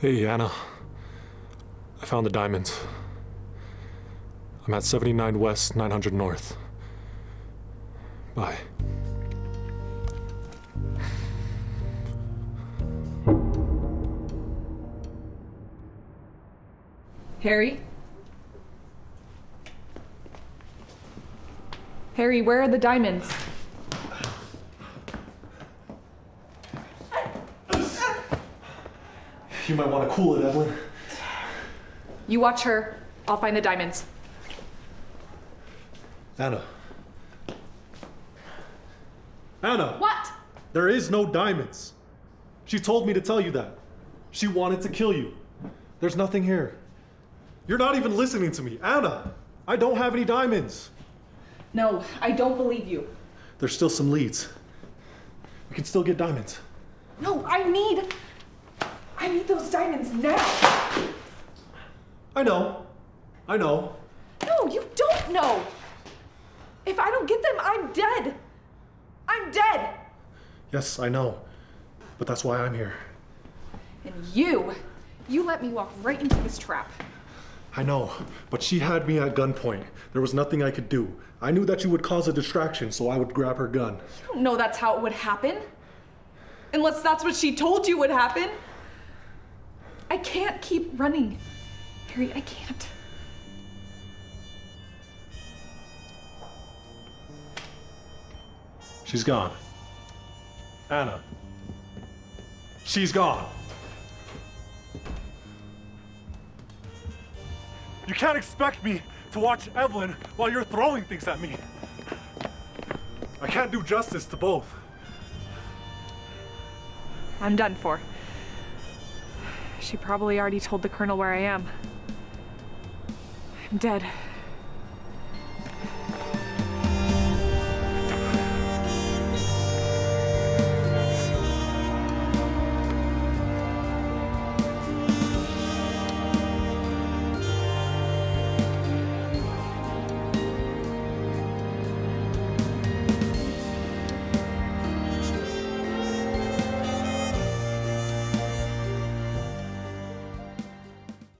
Hey, Anna. I found the diamonds. I'm at 79 West, 900 North. Bye. Harry? Harry, where are the diamonds? You might want to cool it, Evelyn. You watch her. I'll find the diamonds. Anna. Anna! What? There is no diamonds. She told me to tell you that. She wanted to kill you. There's nothing here. You're not even listening to me. Anna, I don't have any diamonds. No, I don't believe you. There's still some leads. We can still get diamonds. No, I need. Those diamonds now. I know. I know. No, you don't know. If I don't get them, I'm dead. I'm dead. Yes, I know. But that's why I'm here. And you, you let me walk right into this trap. I know, but she had me at gunpoint. There was nothing I could do. I knew that you would cause a distraction, so I would grab her gun. You don't know that's how it would happen. Unless that's what she told you would happen. I can't keep running. Harry, I can't. She's gone. Anna. She's gone. You can't expect me to watch Evelyn while you're throwing things at me. I can't do justice to both. I'm done for. She probably already told the colonel where I am. I'm dead.